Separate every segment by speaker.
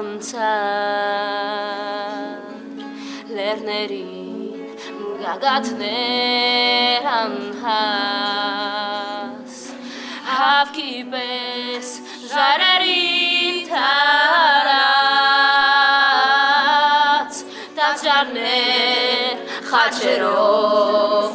Speaker 1: անցար լերներին գագաթներ անհաս հավքի պես ժարերին թարած տաճարներ խաչերով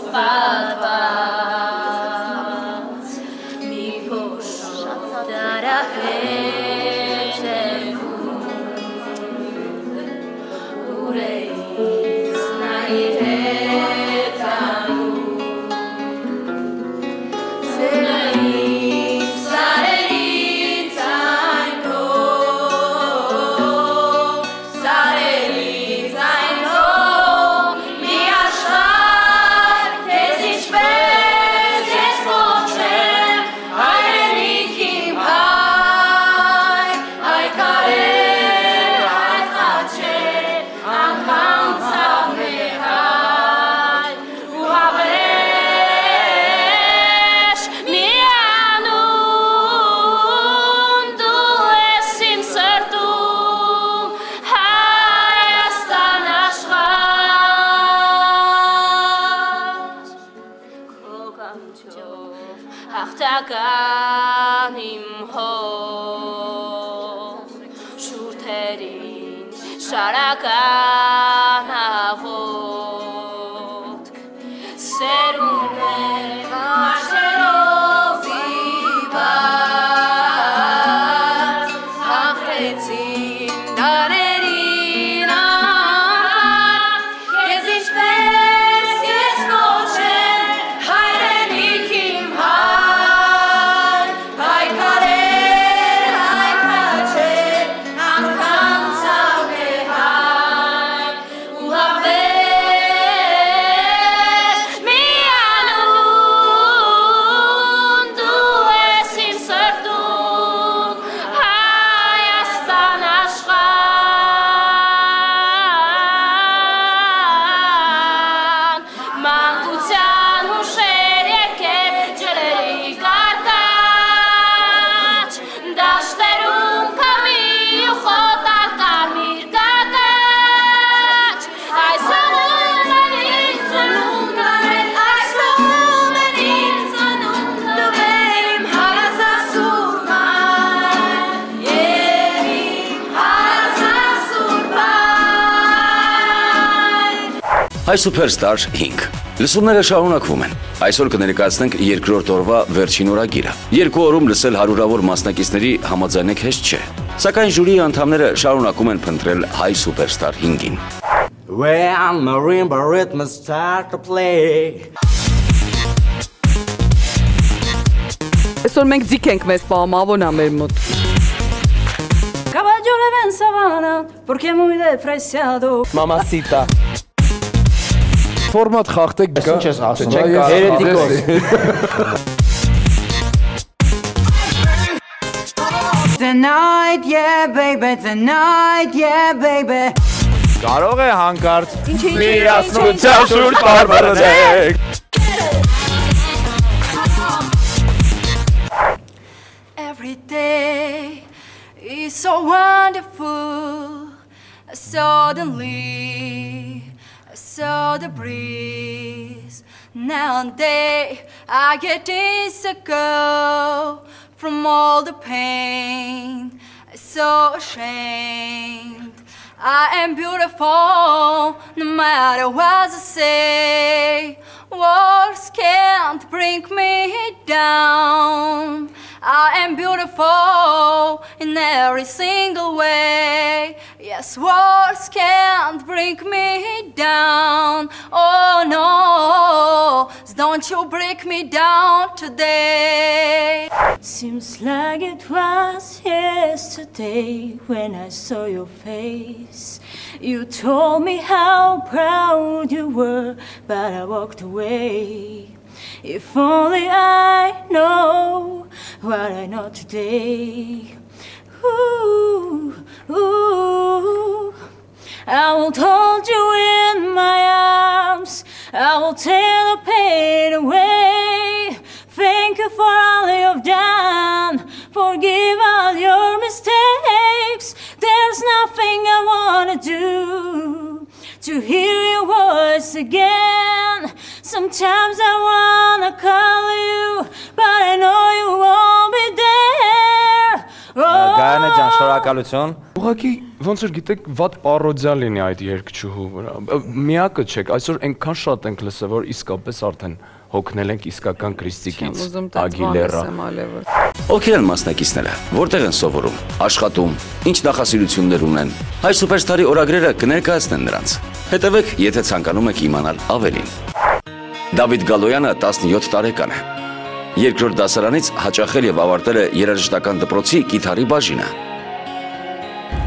Speaker 1: հաղթական իմ հող շուրթերին շարական Հայ
Speaker 2: Սուպերստար 5 Լսումները շարունակվում են։ Այսօր կներկայացնենք երկրորդ օրվա վերջին օրագիրը։ Երկու օրում լսել հարյուրավոր մասնակիցների համաձայնեք հեշտ չէ։ Սակայն ժյուրիի անդամները շարունակում են փնտրել Հայ Սուպերստար 5-ին։
Speaker 3: When marimba rhythms start to play
Speaker 4: Այսօր մենք ձիք ենք մեզ պահում, մեր մոտ։
Speaker 5: Caballo le ven sabana porque muy despreciado.
Speaker 3: Mamacita
Speaker 6: Ֆորմատ խախտեք գա։
Speaker 3: Ինչ ես ասում,
Speaker 6: Չէ, ես
Speaker 3: երետիկոս։
Speaker 5: Tonight, yeah, baby, tonight, yeah, baby.
Speaker 6: Կարող է հանկարծ
Speaker 3: Միասնության շուրջ բարբարացեք
Speaker 5: Every day is so wonderful. Suddenly, Saw the breeze. Now and day I get insecure from all the pain. So ashamed. I am beautiful, no matter what I say. Words can't bring me down. I am beautiful in every single way. Yes, words can't bring me down. Oh no, don't you break me down today. Seems like it was yesterday when I saw your face. You told me how proud you were, but I walked away. If only I know what I know today. Ooh, ooh. I will hold you in my arms. I will tear the pain away. Thank you for all you've done. Forgive all your mistakes. There's nothing I wanna do to hear your voice again. Sometimes I wanna call
Speaker 6: շնորհակալություն։
Speaker 7: Ուղղակի ոնց որ գիտեք, ված պարոդիա լինի այդ երկչուհու վրա։ Միակը չեք, այսօր այնքան շատ ենք լսել, որ իսկապես արդեն հոգնել ենք իսկական Քրիստիկից, Ագիլերա։
Speaker 2: Ովքեր են մասնակիցները, որտեղ են սովորում, աշխատում, ինչ նախասիրություններ ունեն։ Հայ սուպերստարի օրագրերը կներկայացնեն նրանց։ Հետևեք, եթե ցանկանում եք իմանալ ավելին։ Դավիթ Գալոյանը 17 տարեկան է։ Երկրորդ դասարանից հաճախել եւ ավարտել է երաժշտական դպրոցի գիտարի բաժինը։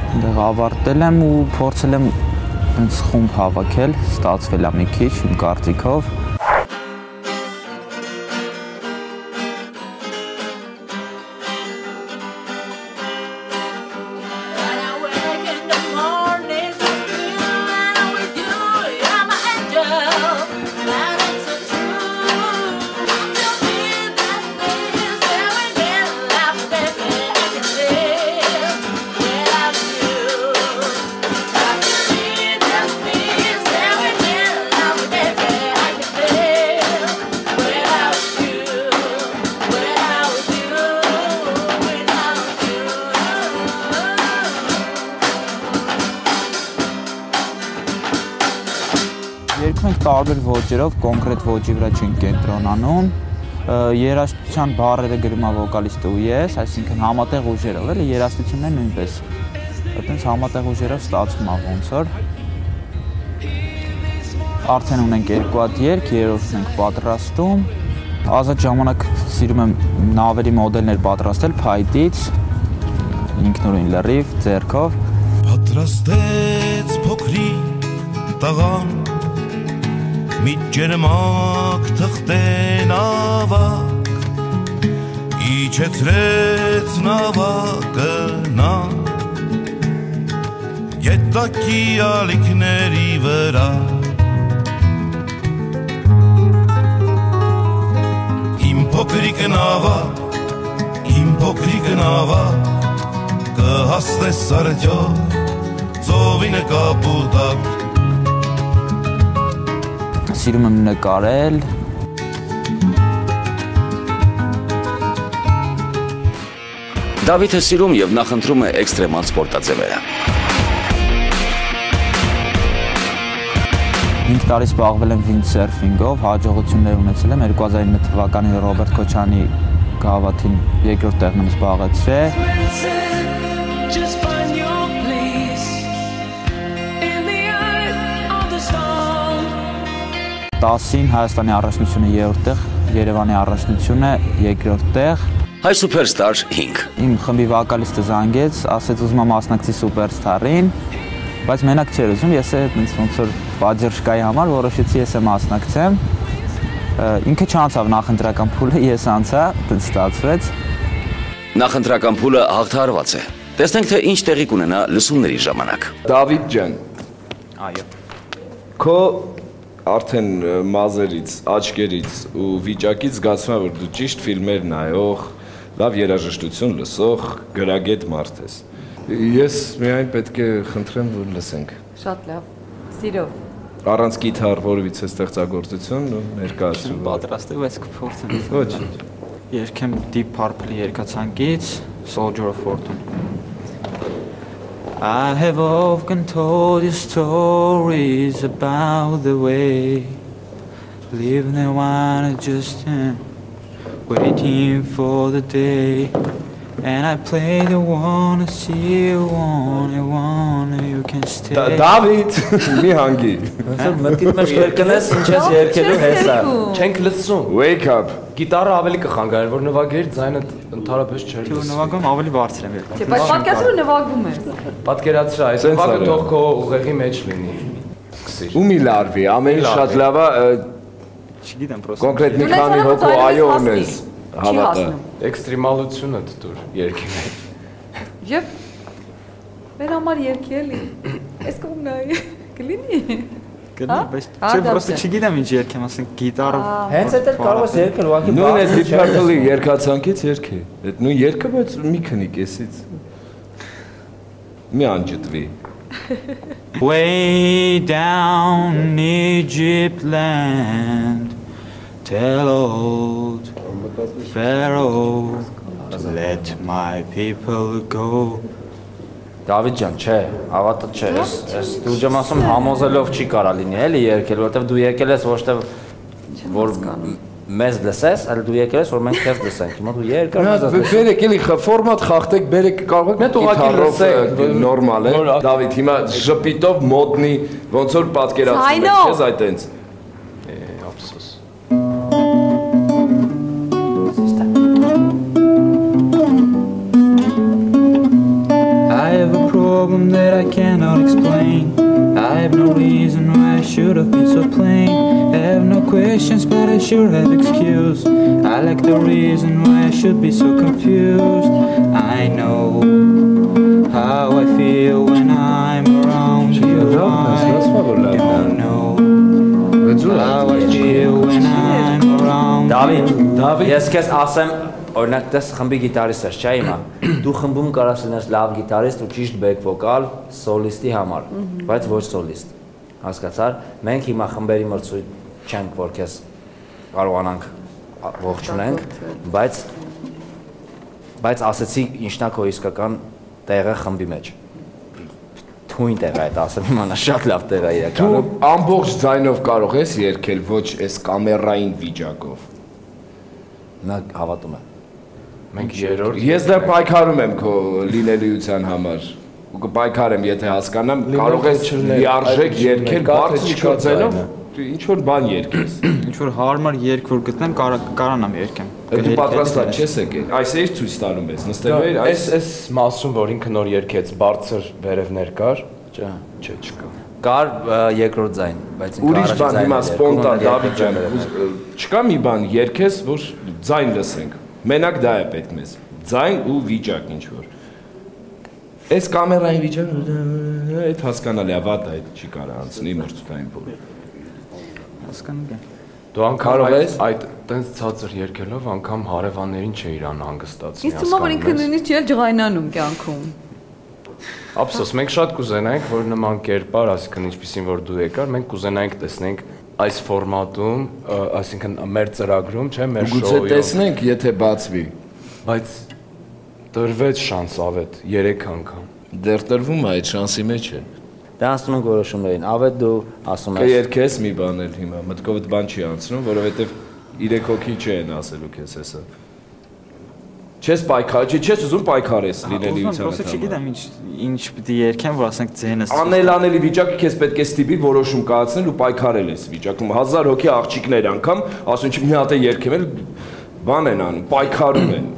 Speaker 8: Այնտեղ ավարտել եմ ու փորձել եմ այնց խումբ հավաքել, ստացվել է մի քիչ իմ կարծիքով։ Երգում ենք տարբեր ոճերով, կոնկրետ ոճի վրա չենք կենտրոնանում։ Երաժշտության բառերը գրում է վոկալիստը ու ես, այսինքն համատեղ ուժերով, էլի երաժշտությունն է նույնպես։ Այդտենց համատեղ ուժերով ստացվում է ոնց որ։ Արդեն ունենք երկու հատ երգ, երրորդն ենք պատրաստում։ Ազատ ժամանակ սիրում եմ նավերի մոդելներ պատրաստել փայտից, ինքնուրույն լրիվ, ձեռքով։
Speaker 9: Պատրաստեց փոքրիկ տղան մի ջերմակ թղթեն ավակ իջեցրեց նավակը նա Ետակի ալիքների վրա փոքրիկ նավակ իմ փոքրիկ նավակ կհասնես արդյոք ծովի նկապուտակ
Speaker 8: Սիրում եմ նկարել,
Speaker 2: Դավիթը սիրում եւ նախընտրում է էքստրեմալ սպորտաձևերը։
Speaker 8: 5 տարի զբաղվել եմ վինդսերֆինգով, հաջողություններ ունեցել եմ 2009 թվականին Ռոբերտ Քոչանի գավաթին երկրորդ տեղն եմ զբաղեցրել։ 10-ին Հայաստանի առաջնությունը 3-րդ տեղ, Երևանի առաջնությունը 2-րդ տեղ։
Speaker 2: Հայ սուպերստար 5։
Speaker 8: Իմ խմբի վոկալիստը զանգեց, ասեց ուզում եմ մասնակցի սուպերստարին, բայց մենակ չէր ուզում, ես էլ ինձ ոնց որ բաժերշկայի համար որոշեցի ես եմ մասնակցեմ։ Ինքը չանցավ նախընտրական փուլը, ես անցա, դա ստացվեց։
Speaker 2: Նախընտրական փուլը հաղթարված է։ Տեսնենք թե ինչ տեղի կունենա լսումների ժամանակ։
Speaker 7: Դավիթ ջան,
Speaker 8: Այո։
Speaker 7: քո արդեն մազերից, աչքերից ու վիճակից զգացում եմ որ դու ճիշտ ֆիլմեր նայող, լավ երաժշտություն լսող, գրագետ մարդ ես։ Ես միայն պետք է խնդրեմ որ լսենք։
Speaker 4: Շատ լավ։ Սիրով։
Speaker 7: Առանց գիտար որևիցե ստեղծագործություն ու ներկայացում։
Speaker 8: Պատրաստ եմ, ես կփորձեմ։
Speaker 7: Ոչինչ։
Speaker 8: Երկեմ Deep Purple երկացանկից Soldier of Fortune I have often told you stories about the way Living the one just in Waiting for the day And I play the one I see you want I want you can stay.
Speaker 7: Դավիթ, մի հանգի։
Speaker 3: Մտքիդ մեջ կերկնես ինչ ես երկելու հեսա։
Speaker 7: Չենք լսում։ Wake up։ Գիտարը ավելի կխանգարեր, որ նվագեր ձայնը ընդհանրապես չէր
Speaker 8: Ու
Speaker 7: լսում։
Speaker 8: նվագում ավելի բարձր եմ երկու
Speaker 4: Չէ, բայց պատկերացրու նվագում ես։
Speaker 7: Պատկերացրա, այս նվագը թող քո ուղեղի մեջ լինի։ Սկսիր։
Speaker 6: Ու մի լարվի, ամեն շատ
Speaker 7: լարվի։
Speaker 6: լավ է,
Speaker 8: Չգիտեմ պրոստը
Speaker 6: կոնկրետ մի
Speaker 4: Դու
Speaker 6: քանի հոգու այո ունես։
Speaker 4: Հասնում։
Speaker 7: Էքստրեմալությունը դուր երկի մեջ։
Speaker 4: Եվ մեր համար երկի էլի։ Այս կողմ նայ։ Կլինի։
Speaker 8: Կլինի,
Speaker 4: Հա?
Speaker 8: բայց չէ, պրոստը չգիտեմ ինչ երկեմ, ասենք գիտարը։
Speaker 3: Հենց այդ էլ կարող ես երկել ուղղակի
Speaker 6: Նույն է Deep Purple-ի երկացանկից երկի։ Այդ նույն երկը, բայց մի քանի կեսից։ Մի անջտվի։
Speaker 8: Way down in Egypt land, tell old Pharaoh to let my people go.
Speaker 3: Դավիթ ջան, չէ, ավատը չէ, ես ես դու ջամ ասում համոզելով չի կարա լինի, էլի երկել, որովհետև դու եկել ես ոչ թե որ մեզ լսես, այլ դու եկել ես որ մենք քեզ լսենք։ Հիմա դու երկար ասես։
Speaker 7: Բերեք էլի ֆորմատ խախտեք, բերեք կարող եք
Speaker 3: Մենք ուղղակի լսենք,
Speaker 7: նորմալ է։ Դավիթ, հիմա ժպիտով մոտնի ոնց որ պատկերացնում քեզ այդ տենց։
Speaker 8: problem that I cannot explain. I have no reason why I should have been so plain. I have no questions but I sure have excuse. I like the reason why I should be so confused. I know how I feel when I'm around you. I don't know how I feel when I'm around you.
Speaker 3: David, Yes, awesome. Օրինակ դες խմբի գիտարիստ ես, չէ՞ հիմա։ Դու խմբում կարաս լինես լավ գիտարիստ ու ճիշտ բեք վոկալ սոլիստի համար, բայց ոչ սոլիստ։ Հասկացար։ Մենք հիմա խմբերի մրցույթ չենք, որ քեզ կարողանանք ողջունենք, բայց բայց ասեցի ինչն է քո իսկական տեղը խմբի մեջ։ Թույն տեղ է այդ ասեմ, հիմա նա շատ լավ տեղ է
Speaker 7: Դու
Speaker 3: իրականում։
Speaker 7: ամբողջ ձայնով կարող ես երգել, ոչ այս կամերային վիճակով։
Speaker 3: Նա հավատում է։
Speaker 6: Մենք երրորդ
Speaker 7: Ես դեռ պայքարում եմ քո լինելիության համար։ Ու կպայքարեմ, եթե հասկանամ, կարող ես լիարժեք
Speaker 6: թե
Speaker 7: բարձր
Speaker 6: չկա
Speaker 7: չորձելով,
Speaker 6: ձայնը։
Speaker 7: ինչ որ բան երգես։
Speaker 8: Ինչ որ հարմար երկ որ գտնեմ, կարա- կարանամ երկեմ։
Speaker 7: Դու պատրաստված չես եկել։ Այս էի ցույց տալում ես, նստելու էր
Speaker 6: Այս
Speaker 7: այս
Speaker 6: մասում որ ինքը նոր երկեց բարձր վերևներ կար,
Speaker 3: Չէ։
Speaker 6: չէ, չկա։
Speaker 3: Կար երկրորդ ձայն, բայց ինքը
Speaker 7: ուրիշ
Speaker 3: առաջին
Speaker 7: բան հիմա սպոնտան Դավիթ ջան, չկա մի բան երգես, որ ձայն լսենք։ Մենակ դա է պետք մեզ։ Ձայն ու վիճակ ինչ որ։ Այս կամերային վիճակը այդ հասկանալի է, վատ է, այդ չի կարա անցնի մրցութային փուլ։
Speaker 8: Հասկանում եմ։
Speaker 6: Դու անգամ
Speaker 7: Կարող ես։
Speaker 6: այդ տենց ցածր երկելով անգամ հարևաններին չէ իրան հանգստացնի։
Speaker 4: Ինձ թվում է որ ինքը նույնիսկ չի էլ ջղայնանում կյանքում։
Speaker 6: Ափսոս, մենք շատ կուզենայինք, որ նման կերպար, այսինքն ինչպեսին որ դու եկար, մենք կուզենայինք տեսնենք այս ֆորմատում, այսինքն մեր ծրագրում, չէ, մեր
Speaker 7: Գուցե
Speaker 6: շոուում,
Speaker 7: տեսնենք, եթե բացվի։
Speaker 6: բայց տրվեց շանս ավետ 3 անգամ։
Speaker 7: Դեռ տրվում է այդ շանսի մեջ է։
Speaker 3: Դա ասում ենք որոշումներին։ Ավետ դու ասում ես
Speaker 7: Կերքես մի բան էլ հիմա, մտքովդ բան չի անցնում, որովհետև 3 հոգի չեն ասելու քեզ հեսա։ Չես պայքար, չի, չես ուզում պայքարես լինելիության հետ։
Speaker 8: չգիտեմ ինչ ինչ պիտի երկեմ, որ ասենք ձենս։
Speaker 7: Անելանելի վիճակը քեզ պետք է ստիպի որոշում կայացնել ու պայքարել ես վիճակում։ Հազար հոգի աղջիկներ անգամ ասում չի մի հատ է երկեմ էլ բան են անում, պայքարում են։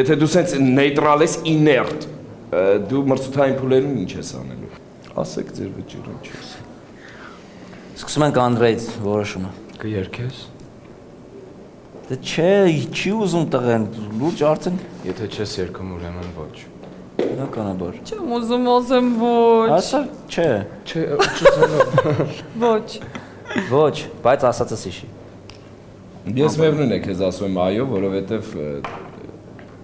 Speaker 7: Եթե դու սենց նեյտրալ ես, իներտ, դու մրցութային փուլերում ինչ ես անելու։ Ասեք ձեր վճիռը ինչ ես։
Speaker 3: սկսում ենք Անդրեից որոշումը։
Speaker 6: Կերքես։
Speaker 3: Դե չէ, չի ուզում տղեն, լուրջ արդեն
Speaker 6: Եթե չես երգում, ուրեմն ոչ։
Speaker 3: բնականաբար։
Speaker 4: Չեմ ուզում ասեմ ոչ,
Speaker 3: Ասա, չէ,
Speaker 6: Չէ, չուզելով։
Speaker 4: ոչ։
Speaker 3: ոչ, բայց ասածս իշի։
Speaker 7: Ես միևնույն է քեզ ասում եմ այո, որովհետև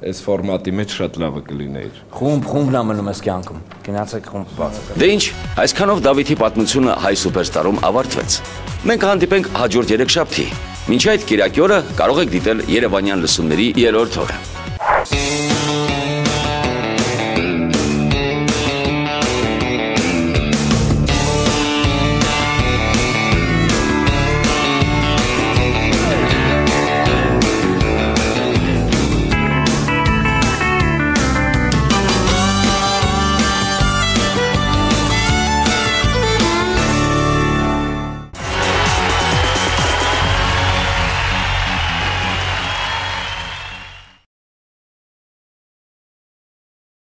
Speaker 7: այս ֆորմատի մեջ շատ լավը կլիներ։
Speaker 3: Խումբ, խումբն է մնում ես կյանքում։ Գնացեք խումբ բացեք։
Speaker 2: Դե ինչ, այսքանով Դավիթի պատմությունը հայ սուպերստարում ավարտվեց։ Մենք հանդիպենք հաջորդ երեք շաբթի։ Մինչ այդ Կիրակի օրը կարող եք դիտել Երևանյան լսումների երրորդ օրը։